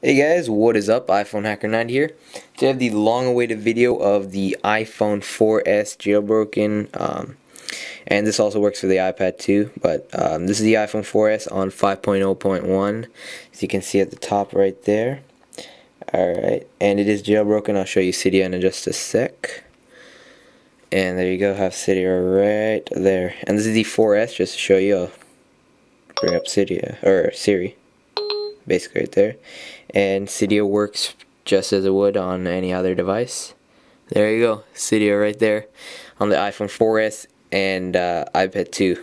Hey guys, what is up? iPhone Hacker 9 here. Today I have the long-awaited video of the iPhone 4S jailbroken, um, and this also works for the iPad too, but um, this is the iPhone 4S on 5.0.1, as you can see at the top right there. Alright, and it is jailbroken. I'll show you Cydia in just a sec. And there you go, have Cydia right there. And this is the 4S, just to show you. I'll bring up Cydia, or Siri basically right there. And Cydia works just as it would on any other device. There you go, Cydia right there on the iPhone 4S and uh, iPad 2.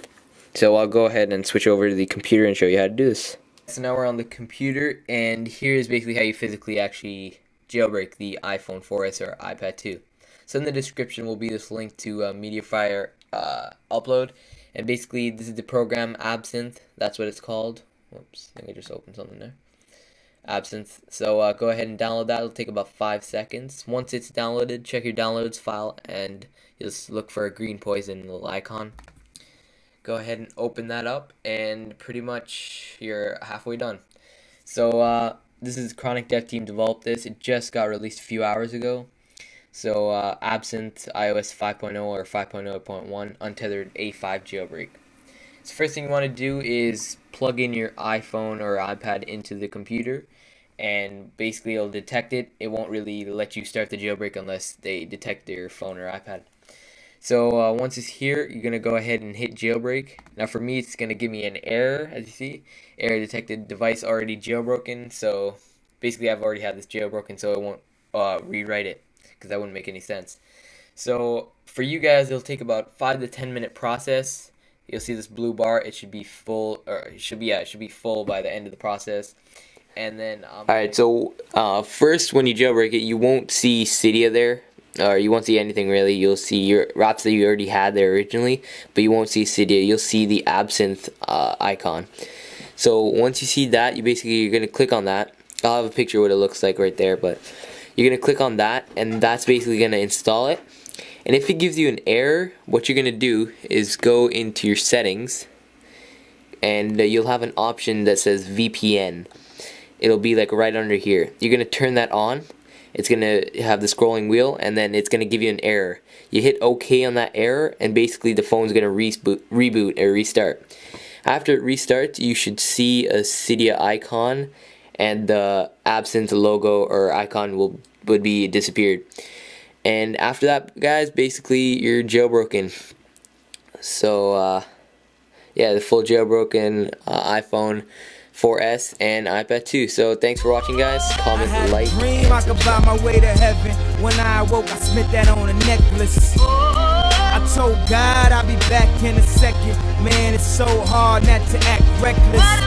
So I'll go ahead and switch over to the computer and show you how to do this. So now we're on the computer and here's basically how you physically actually jailbreak the iPhone 4S or iPad 2. So in the description will be this link to uh, Mediafire uh, upload and basically this is the program Absinthe, that's what it's called. Whoops, I think I just opened something there. Absinthe. So uh, go ahead and download that. It'll take about five seconds. Once it's downloaded, check your downloads file and just look for a green poison little icon. Go ahead and open that up and pretty much you're halfway done. So uh, this is Chronic Dev Team developed this. It just got released a few hours ago. So uh, Absinthe iOS 5.0 or 5.0.1 untethered A5 jailbreak. So first thing you want to do is plug in your iPhone or iPad into the computer and basically it'll detect it. It won't really let you start the jailbreak unless they detect your phone or iPad. So uh, once it's here, you're going to go ahead and hit jailbreak. Now for me, it's going to give me an error, as you see. Error detected, device already jailbroken. So basically I've already had this jailbroken, so it won't uh, rewrite it because that wouldn't make any sense. So for you guys, it'll take about 5 to 10 minute process you'll see this blue bar. It should be full, or it should be yeah, it should be full by the end of the process. And then um, all right. So uh, first, when you jailbreak it, you won't see Cydia there, or you won't see anything really. You'll see your apps that you already had there originally, but you won't see Cydia. You'll see the absinthe uh, icon. So once you see that, you basically you're gonna click on that. I'll have a picture of what it looks like right there, but you're gonna click on that, and that's basically gonna install it. And if it gives you an error, what you're going to do is go into your settings and uh, you'll have an option that says VPN. It'll be like right under here. You're going to turn that on. It's going to have the scrolling wheel and then it's going to give you an error. You hit OK on that error and basically the phone's going to reboot, reboot or restart. After it restarts, you should see a Cydia icon and the absinthe logo or icon will would be disappeared. And after that, guys, basically you're jailbroken. So, uh, yeah, the full jailbroken uh, iPhone 4S and iPad 2. So thanks for watching, guys. Comment, like, dream I could buy my way to heaven. When I awoke, I smit that on a necklace. I told God I'll be back in a second. Man, it's so hard not to act reckless.